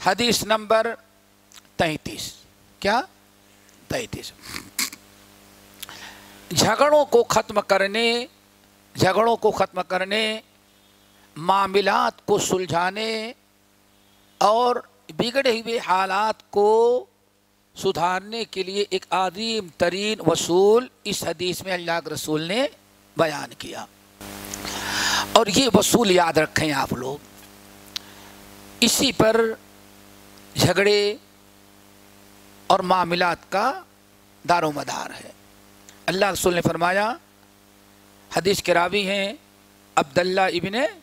हदीस नंबर तैतीस क्या तैतीस झगड़ों को ख़त्म करने झगड़ों को ख़त्म करने मामलात को सुलझाने और बिगड़े हुए हालात को सुधारने के लिए एक आदिम तरीन वसूल इस हदीस में अल्लाह के रसूल ने बयान किया। और ये वसूल याद रखें आप लोग। इसी पर झगड़े और मामलात का दारो मदार है। अल्लाह रसूल ने फरमाया, हदीस के रावी हैं अब्दुल्ला इबन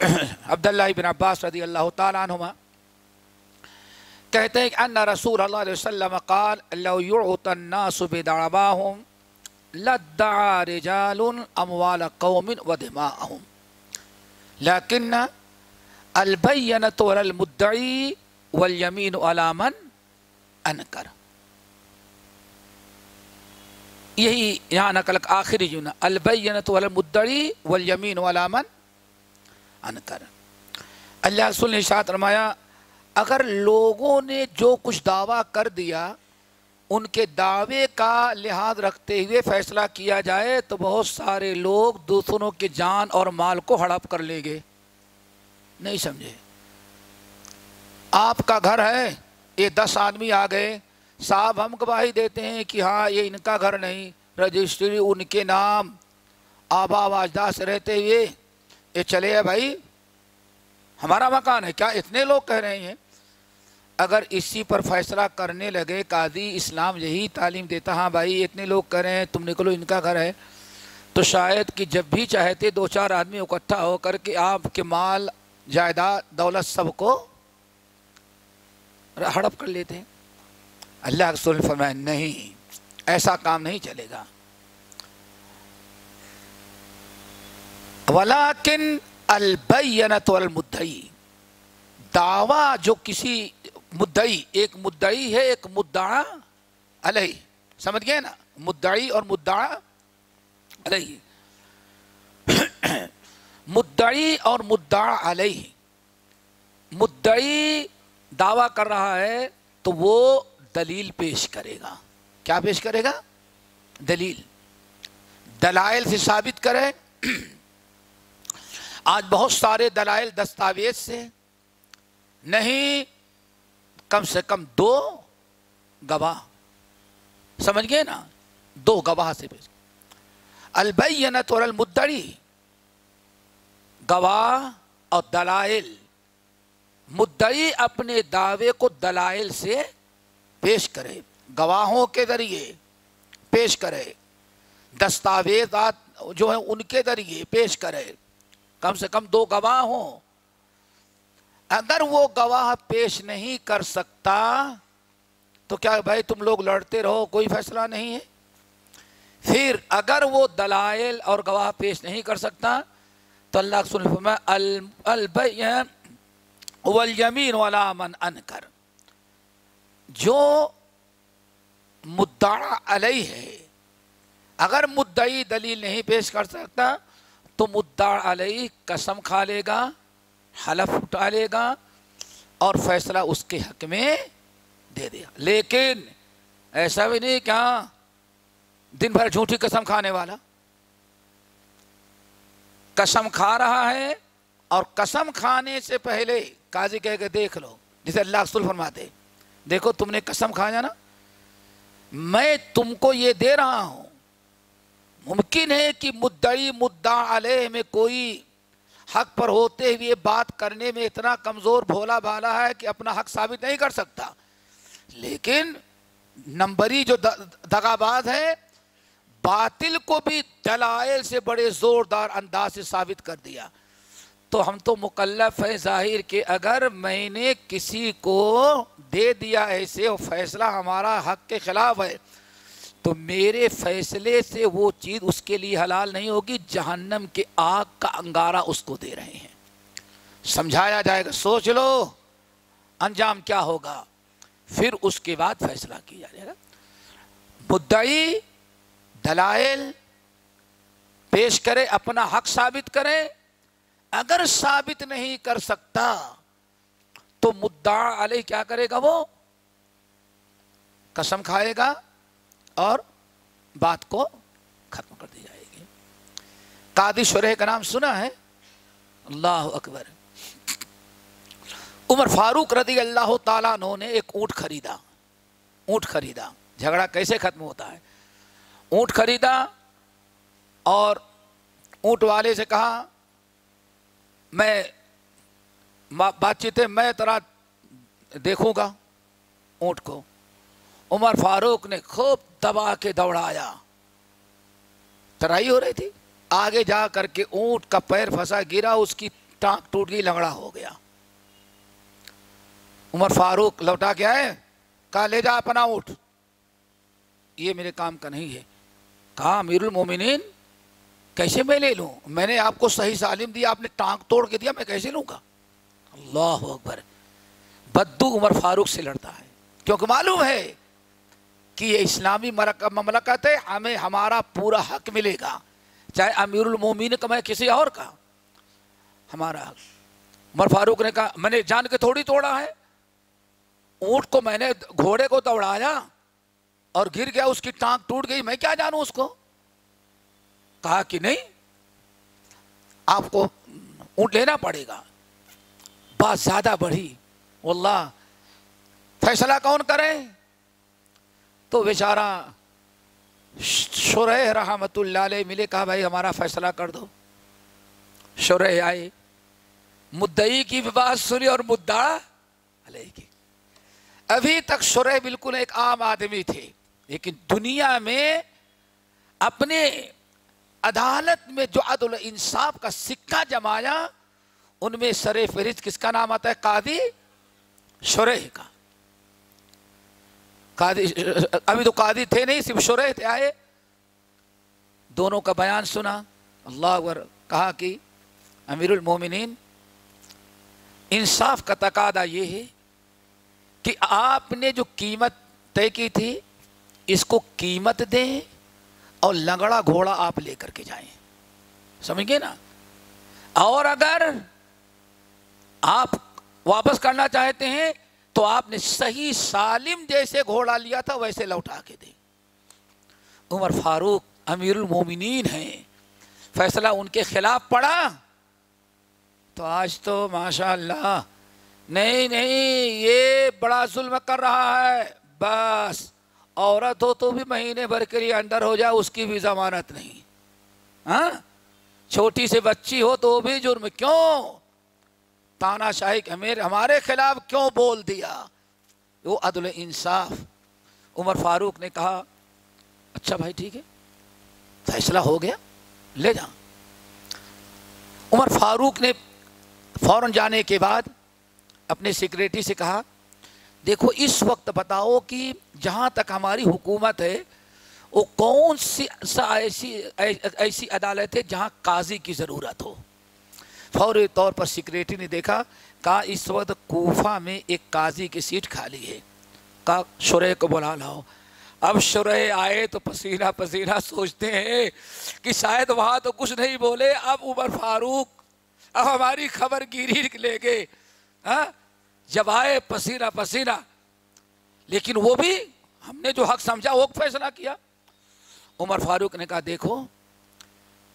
अब्दुल्ला इबन अब्बास रदी अल्लाह तमा कहते हैं कि अन्ना रसूल अल्लाह अलैहि वसल्लम क़ाल लौ युअतन्नासु बिदअवाहुम लद्दा रिजालुन अमवाल कौमिन व दिमाअहुम लकिन अलबैनत वल मुद्दई वल यमीन अला मन अनकर यही यहाँ नकल आखिरी जुना अलबैनत वल मुद्दई वल यमीन अला मन अनकर अल्लाह रसूल ने इरशाद फरमाया, अगर लोगों ने जो कुछ दावा कर दिया, उनके दावे का लिहाज रखते हुए फैसला किया जाए तो बहुत सारे लोग दूसरों की जान और माल को हड़प कर लेंगे। नहीं समझे? आपका घर है, ये दस आदमी आ गए, साहब हम गवाही देते हैं कि हाँ ये इनका घर नहीं, रजिस्ट्री उनके नाम आबा वाजदा से रहते हुए ये चले है भाई। हमारा मकान है, क्या इतने लोग कह रहे हैं? अगर इसी पर फैसला करने लगे, काजी इस्लाम यही तालीम देता हाँ भाई, इतने लोग कह रहे हैं तुम निकलो इनका घर है। तो शायद कि जब भी चाहते, दो चार आदमी इकट्ठा होकर के आपके माल, जायदाद, दौलत सबको हड़प कर लेते हैं। अल्लाह रसूल फरमाया, नहीं, ऐसा काम नहीं चलेगा। वलाकिन अलबैनत मुद्दई। दावा जो किसी मुद्दई, एक मुद्दई है, एक मुद्दा अलही। समझ गए ना? मुद्दई और मुद्दा अलही। मुद्दई और मुद्दा अलही। मुद्दई दावा कर रहा है तो वो दलील पेश करेगा। क्या पेश करेगा? दलील। दलाइल से साबित करे। आज बहुत सारे दलाइल दस्तावेज़ से नहीं, कम से कम दो गवाह, समझ गए ना? दो गवाह से पेश अलबैनत और अलमुद्दड़ी, गवाह और दलाइल। मुद्दई अपने दावे को दलाइल से पेश करे, गवाहों के ज़रिए पेश करे, दस्तावेजात जो है उनके ज़रिए पेश करे। कम से कम दो गवाह हों। अगर वो गवाह पेश नहीं कर सकता तो क्या भाई तुम लोग लड़ते रहो, कोई फैसला नहीं है? फिर अगर वो दलाइल और गवाह पेश नहीं कर सकता तो अल्लाह सुन वलयमीन वाला मन अनकर। जो मुद्दा अलई है, अगर मुद्दई दलील नहीं पेश कर सकता तो मुद्दा अलई कसम खा लेगा, हलफ उठा लेगा और फैसला उसके हक में दे देगा। लेकिन ऐसा भी नहीं क्या दिन भर झूठी कसम खाने वाला। कसम खा रहा है और कसम खाने से पहले काजी कह के देख लो, जिसे अल्लाह सुल फरमाते, देखो तुमने कसम खाया ना, मैं तुमको ये दे रहा हूँ मुमकिन है कि मुद्दई मुद्दा अलह में कोई हक पर होते हुए बात करने में इतना कमज़ोर भोला भाला है कि अपना हक साबित नहीं कर सकता। लेकिन नंबरी जो दगाबाज है, बातिल को भी दलाइल से बड़े जोरदार अंदाज से साबित कर दिया। तो हम तो मुकल्लफ है ज़ाहिर के अगर मैंने किसी को दे दिया ऐसे फैसला हमारा हक के खिलाफ है। तो मेरे फैसले से वो चीज़ उसके लिए हलाल नहीं होगी, जहन्नम के आग का अंगारा उसको दे रहे हैं। समझाया जाएगा, सोच लो, अंजाम क्या होगा? फिर उसके बाद फैसला किया जाएगा। मुद्दई, दलाइल, पेश करे, अपना हक साबित करे। अगर साबित नहीं कर सकता तो मुद्दा अली क्या करेगा वो? कसम खाएगा और बात को खत्म कर दी जाएगी। कादी शुरह का नाम सुना है? अल्लाह अकबर। उमर फारूक रदी अल्लाह ताला ने एक ऊँट खरीदा। ऊँट खरीदा। झगड़ा कैसे खत्म होता है? ऊँट खरीदा और ऊँट वाले से कहा मैं, बातचीत मैं तेरा देखूँगा ऊँट को। उमर फारूक ने खूब दबा के दौड़ाया। तराई हो रही थी। आगे जा करके ऊँट का पैर फंसा, गिरा, उसकी टांग टूट गई लंगड़ा हो गया। उमर फारूक लौटा के आए, कहा, ले जा अपना ऊँट। ये मेरे काम का नहीं है। कहा, अमीरुल मोमिनीन, कैसे मैं ले लूँ? मैंने आपको सही सालिम दिया, आपने टांग तोड़ के दिया, मैं कैसे लूँगा? अल्लाह अकबर। बद्दू उमर फारूक से लड़ता है। क्योंकि मालूम है कि ये इस्लामी ममलकत है, हमें हमारा पूरा हक मिलेगा। चाहे अमीरुल मोमिन का मैं किसी और का। हमारा हक। उमर फारूक ने कहा, मैंने जान के थोड़ी तोड़ा है। ऊँट को मैंने घोड़े को दौड़ाया और गिर गया, उसकी टांग टूट गई, मैं क्या जानू उसको? कहा कि नहीं, आपको ऊँट लेना पड़ेगा। बात ज़्यादा बढ़ी। वल्लाह, फैसला कौन करे? तो बेचारा, शुरह रहमतुल्लाह मिले, कहा, भाई, हमारा फैसला कर दो। शुरह आए मुद्दई की भी बात सुनी और मुद्दा की। अभी तक शुरह बिल्कुल एक आम आदमी थे, लेकिन दुनिया में अपने अदालत में जो अदल इंसाफ का सिक्का जमाया, उनमें सरे फहरिस्त किसका नाम आता है? कादी शुरह का। कादी अभी तो कादी थे नहीं, सिर्फ़ शुरह थे, आए। दोनों का बयान सुना। अल्लाह कहा कि, अमीरुल मोमिनीन, इंसाफ का तकादा ये है कि आपने जो कीमत तय की थी, इसको कीमत दें और लंगड़ा घोड़ा आप लेकर के जाएँ। समझ गए ना? और अगर आप वापस करना चाहते हैं तो आपने सही सालिम जैसे घोड़ा लिया था, वैसे लौटा के दे। उमर फारूक अमीरुल मोमिनीन हैं। फैसला उनके खिलाफ पड़ा। तो आज तो माशाल्लाह, नहीं नहीं, ये बड़ा जुल्म कर रहा है। बस, औरत हो तो भी महीने भर के लिए अंदर हो जाए, उसकी भी जमानत नहीं। हाँ? छोटी से बच्ची हो तो भी जुर्म। क्यों? तानाशाही मेरे हमारे खिलाफ क्यों बोल दिया? वो अदल इंसाफ। उमर फारूक ने कहा अच्छा भाई, ठीक है, फैसला हो गया, ले जा। उमर फारूक ने फ़ौरन जाने के बाद अपने सेक्रेटरी से कहा, देखो, इस वक्त बताओ कि जहाँ तक हमारी हुकूमत है, वो कौन सी ऐसी ऐसी अदालत है जहाँ काजी की ज़रूरत हो? फौरी तौर पर सिक्रेटरी ने देखा कहा इस वक्त कोफा में एक काजी की सीट खाली है। कहा शुरह को बुला लाओ। अब शुरह आए तो पसीना पसीना सोचते हैं कि शायद वहाँ तो कुछ नहीं बोले। अब उमर फारूक, अब हमारी खबर गिरी ले गए हाँ? जब आए पसीना पसीना। लेकिन वो भी हमने जो हक समझा, वो फैसला किया। उमर फारूक ने कहा, देखो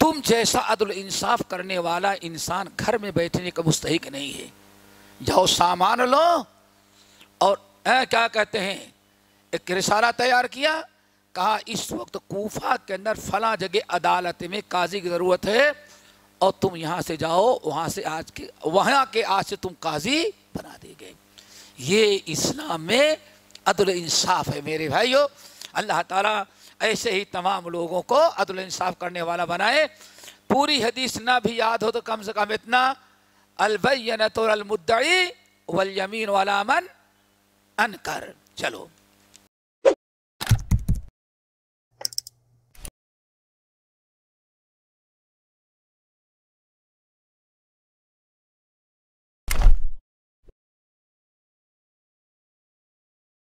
तुम जैसा अदल इंसाफ करने वाला इंसान घर में बैठने का मुस्तक नहीं है। जाओ सामान लो और ए, क्या कहते हैं? एक रिसाला तैयार किया कहा इस वक्त कोफा के अंदर फला जगह अदालत में काजी की ज़रूरत है और तुम यहाँ से जाओ वहाँ से आज के वहाँ के आज से तुम काजी बना दे गए ये इस्लाम में अदल इंसाफ है मेरे भाइयों। अल्लाह ताला ऐसे ही तमाम लोगों को अदल इंसाफ करने वाला बनाए। पूरी हदीस ना भी याद हो तो कम से कम इतना अलबैन तो अलमुद्दई वलयमीन वाला मन अनकर। चलो।